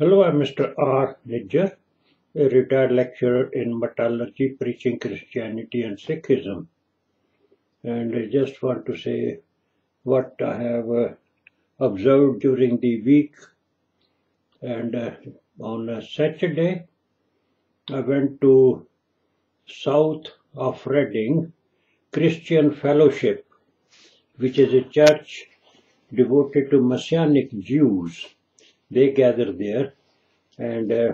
Hello, I'm Mr. R. Nijjhar, a retired lecturer in metallurgy, preaching Christianity and Sikhism. And I just want to say what I have uh, observed during the week. And uh, on Saturday, I went to south of Reading Christian Fellowship, which is a church devoted to Messianic Jews. They gather there and uh,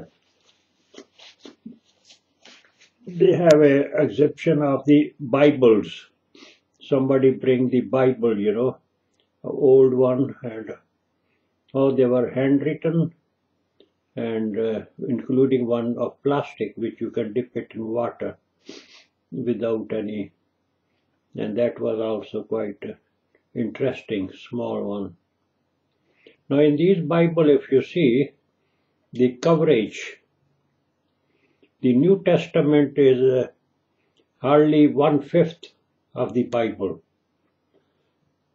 they have a exhibition of the Bibles. Somebody bring the Bible, you know, old one, and oh, they were handwritten, and uh, including one of plastic, which you can dip it in water without any, and that was also quite uh, interesting, small one. Now, in this Bible, if you see the coverage, the New Testament is uh, hardly one fifth of the Bible.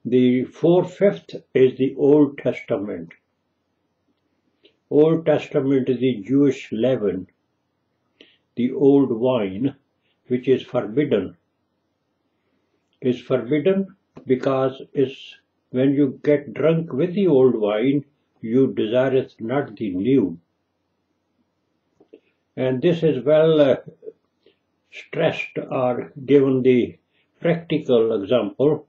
The four fifth is the Old Testament. Old Testament is the Jewish leaven, the old wine, which is forbidden. Is forbidden because is when you get drunk with the old wine, you desireth not the new. And this is well uh, stressed or given the practical example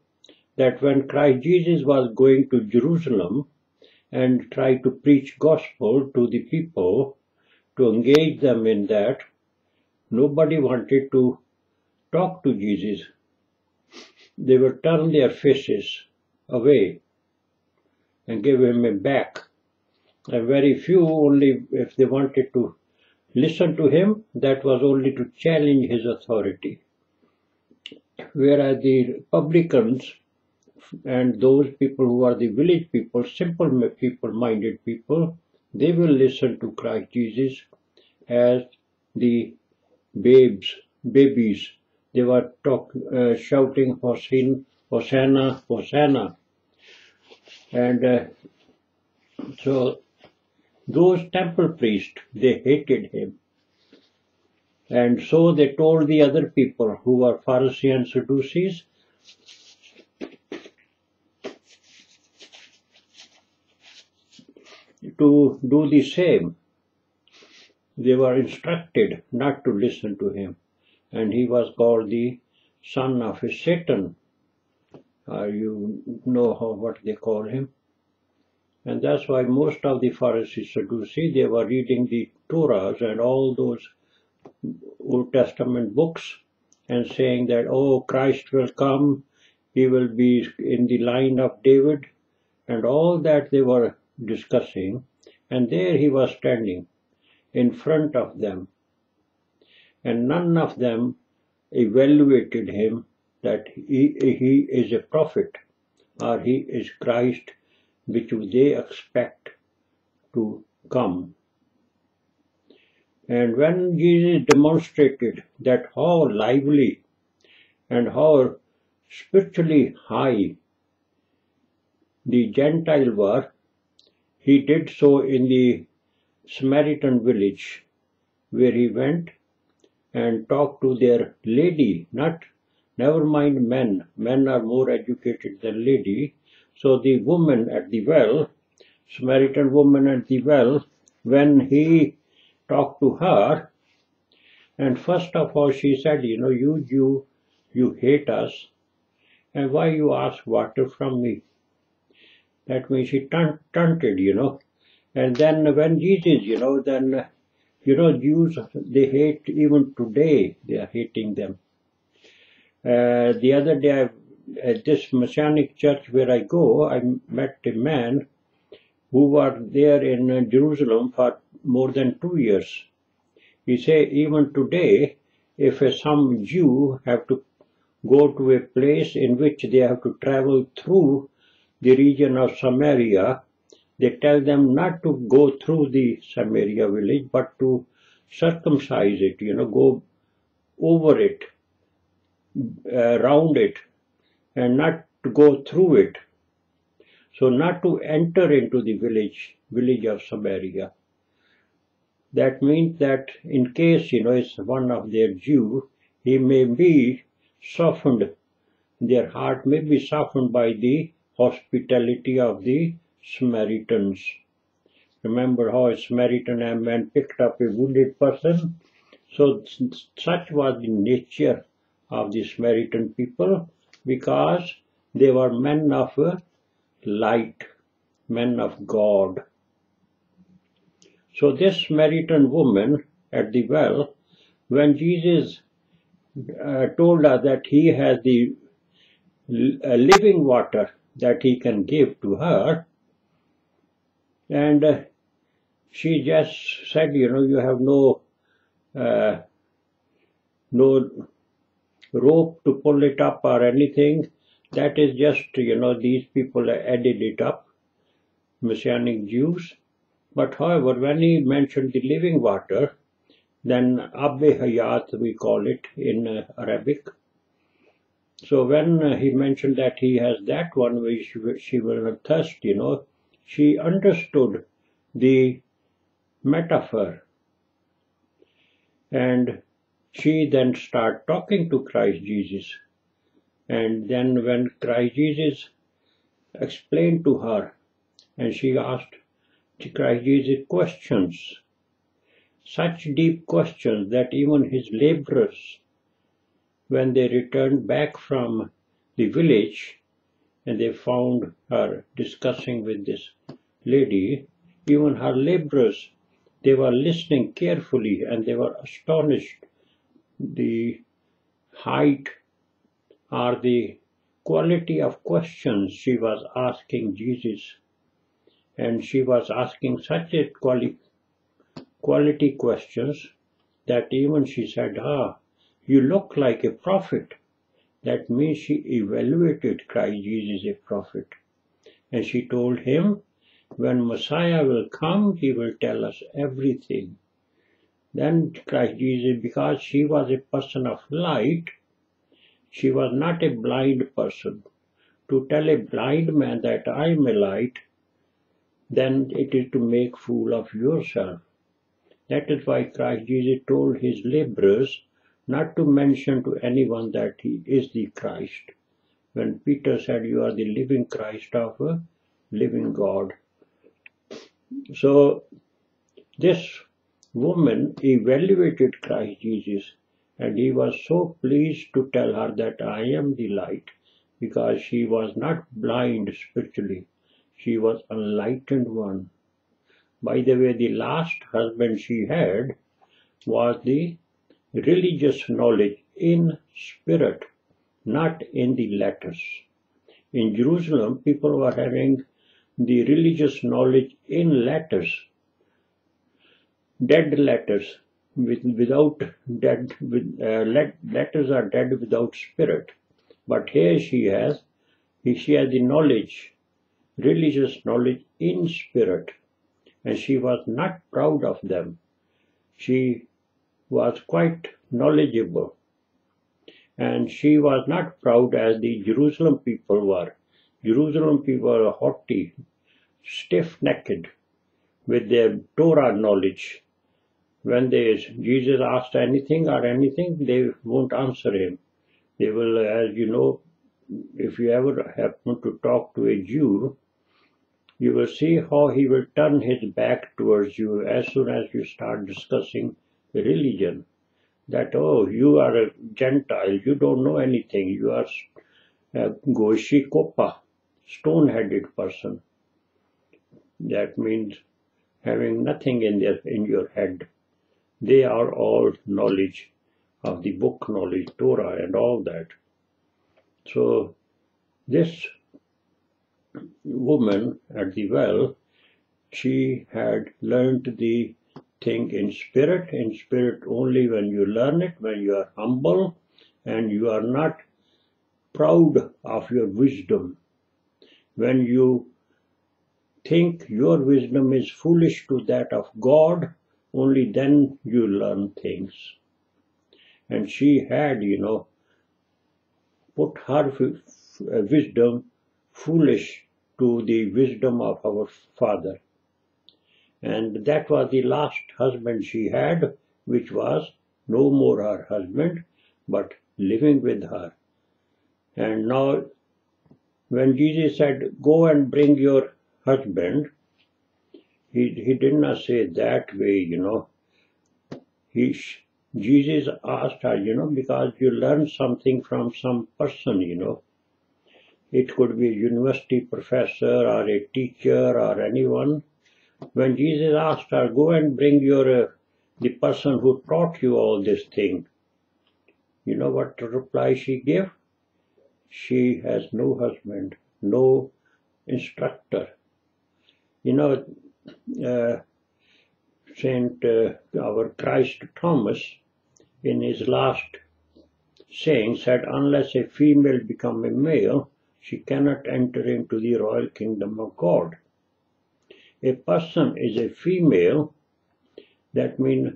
that when Christ Jesus was going to Jerusalem and tried to preach gospel to the people, to engage them in that, nobody wanted to talk to Jesus. They would turn their faces away and give him back. And very few only, if they wanted to listen to him, that was only to challenge his authority. Whereas the publicans and those people who are the village people, simple people, minded people, they will listen to Christ Jesus as the babes, babies. They were talk, uh, shouting Hosanna, Hosanna, Hosanna. And uh, so those temple priests, they hated him. And so they told the other people who were Pharisees and Sadducees, to do the same. They were instructed not to listen to him. And he was called the son of Satan. Uh, you know how, what they call him. And that's why most of the Pharisees, Sadducees, they were reading the Torahs and all those Old Testament books and saying that, oh, Christ will come, he will be in the line of David, and all that they were discussing. And there he was standing in front of them. And none of them evaluated him that he, he is a prophet or he is Christ which they expect to come. And when Jesus demonstrated that how lively and how spiritually high the Gentile were, he did so in the Samaritan village where he went and talked to their lady, not never mind men, men are more educated than lady, so the woman at the well, Samaritan woman at the well, when he talked to her, and first of all she said, you know, you Jew, you hate us, and why you ask water from me? That means she taunted, you know. And then when Jesus, you know, then, you know, Jews, they hate even today, they are hating them. Uh, the other day I at this Messianic church where I go, I met a man who was there in uh, Jerusalem for more than two years. He said even today, if some Jew have to go to a place in which they have to travel through the region of Samaria, they tell them not to go through the Samaria village, but to circumcise it, you know, go over it, Uh, around it, and not to go through it. So not to enter into the village, village of Samaria. that means that in case, you know, it's one of their Jew, he may be softened, their heart may be softened by the hospitality of the Samaritans. Remember how a Samaritan man picked up a wounded person? So such was the nature of the Samaritan people because they were men of light, men of God. So this Samaritan woman at the well, when Jesus uh, told her that he has the uh, living water that he can give to her, and uh, she just said, you know, you have no uh, no rope to pull it up or anything. That is just, you know, these people added it up, Messianic Jews. But however, when he mentioned the living water, then Abbe Hayat we call it in Arabic. So when he mentioned that he has that one which she will thirst, you know, she understood the metaphor. And she then start talking to Christ Jesus. And then when Christ Jesus explained to her, and she asked Christ Jesus questions, such deep questions that even his laborers, when they returned back from the village and they found her discussing with this lady, even her laborers, they were listening carefully and they were astonished the height or the quality of questions she was asking Jesus and she was asking such a quali quality questions that even she said, ah, you look like a prophet. That means she evaluated Christ Jesus a prophet. And she told him, when Messiah will come, he will tell us everything. Then Christ Jesus, because she was a person of light, she was not a blind person. To tell a blind man that I am a light, then it is to make fool of yourself. That is why Christ Jesus told his laborers not to mention to anyone that he is the Christ. When Peter said, You are the living Christ of a living God. So, this woman evaluated Christ Jesus and he was so pleased to tell her that I am the light because she was not blind spiritually she was enlightened one. By the way, the last husband she had was the religious knowledge in spirit, not in the letters. In Jerusalem, people were having the religious knowledge in letters, dead letters, with, without dead, with, uh, let, letters are dead without spirit. But here she has, she has the knowledge religious knowledge in spirit, and she was not proud of them. She was quite knowledgeable, and she was not proud as the Jerusalem people were. Jerusalem people were haughty, stiff-necked, with their Torah knowledge. When they, Jesus asked anything or anything, they won't answer him. They will, as you know, if you ever happen to talk to a Jew, you will see how he will turn his back towards you as soon as you start discussing religion. That, oh, you are a Gentile, you don't know anything, you are a uh, Goshi Kopa, stone headed person. That means having nothing in, their, in your head. They are all knowledge of the book knowledge, Torah, and all that. So, this woman at the well, she had learned the thing in spirit, in spirit only when you learn it, when you are humble and you are not proud of your wisdom. When you think your wisdom is foolish to that of God, only then you learn things. And she had, you know, put her uh, wisdom foolish to the wisdom of our Father. And that was the last husband she had, which was no more her husband, but living with her. And now, when Jesus said, Go and bring your husband, he, he did not say that way, you know. He, Jesus asked her, you know, because you learn something from some person, you know. It could be a university professor or a teacher or anyone. When Jesus asked her, go and bring your, uh, the person who taught you all this thing. You know what reply she gave? She has no husband, no instructor. You know, Saint uh, our Christ Thomas in his last saying said, unless a female become a male, she cannot enter into the royal kingdom of God. A person is a female, that means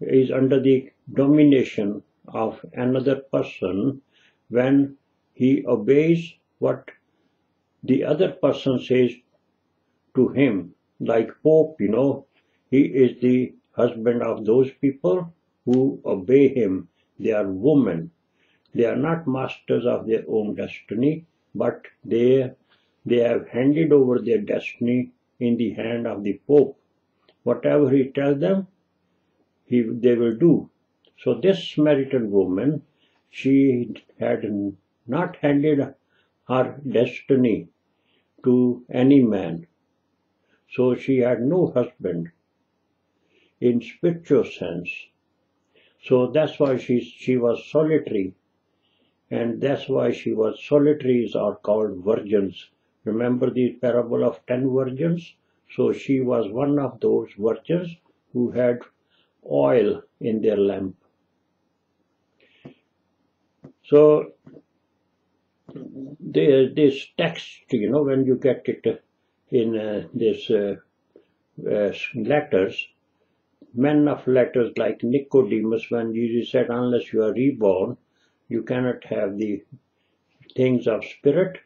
is under the domination of another person when he obeys what the other person says to him. Like Pope, you know, he is the husband of those people who obey him. They are women. They are not masters of their own destiny, but they, they have handed over their destiny in the hand of the Pope. Whatever he tells them, he, they will do. So this Samaritan woman, she had not handed her destiny to any man. So she had no husband in spiritual sense. So that's why she, she was solitary. And that's why she was solitaries are called virgins. Remember the parable of ten virgins? So she was one of those virgins who had oil in their lamp. So this text, you know, when you get it in uh, this uh, uh, letters, men of letters like Nicodemus, when Jesus said, unless you are reborn, you cannot have the things of spirit.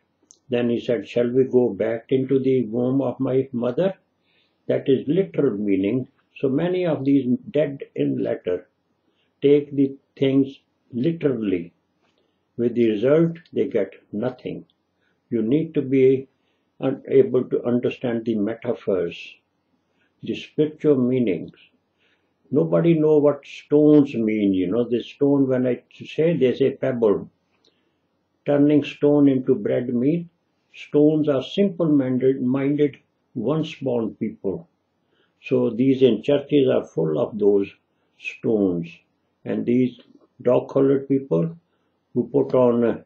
Then he said, shall we go back into the womb of my mother? That is literal meaning. So many of these dead in letter take the things literally. With the result, they get nothing. You need to be able to understand the metaphors, the spiritual meanings. Nobody know what stones mean you know. The stone when i say they say pebble turning stone into bread mean stones are simple minded minded once born people. So these in churches are full of those stones. And these dog collared people who put on a,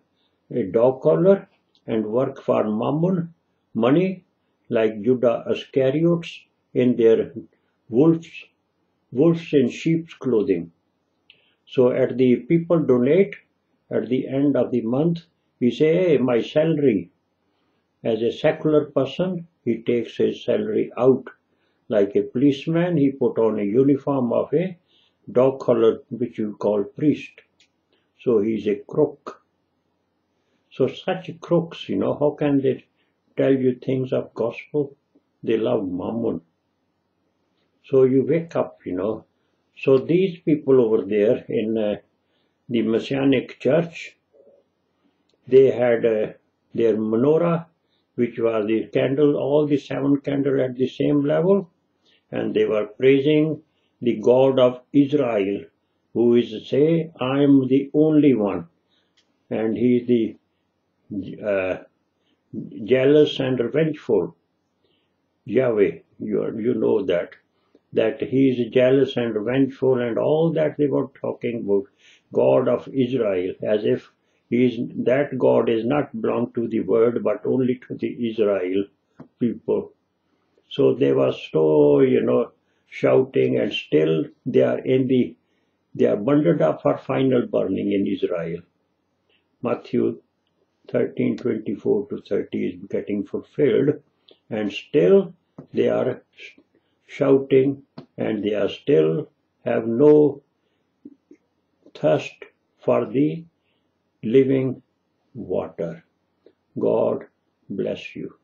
a dog collar and work for mammon money like judah iscariots in their wolves wolves in sheep's clothing. So at the people donate at the end of the month, we say, hey, my salary. As a secular person, he takes his salary out. Like a policeman, he put on a uniform of a dog collar, which you call priest. So he's a crook. So such crooks, you know, how can they tell you things of gospel? They love mammon. So you wake up, you know. So these people over there in uh, the Messianic church, they had uh, their menorah, which was the candle, all the seven candles at the same level, and they were praising the God of Israel, who is say, I am the only one, and he is the uh, jealous and revengeful Yahweh. You, you know that that he is jealous and revengeful and all that they were talking about God of Israel as if he is, that God is not belong to the world but only to the Israel people. So they were so, you know, shouting and still they are in the, they are bundled up for final burning in Israel. Matthew 13, 24 to 30 is getting fulfilled and still they are shouting and they are still have no thirst for the living water. God bless you.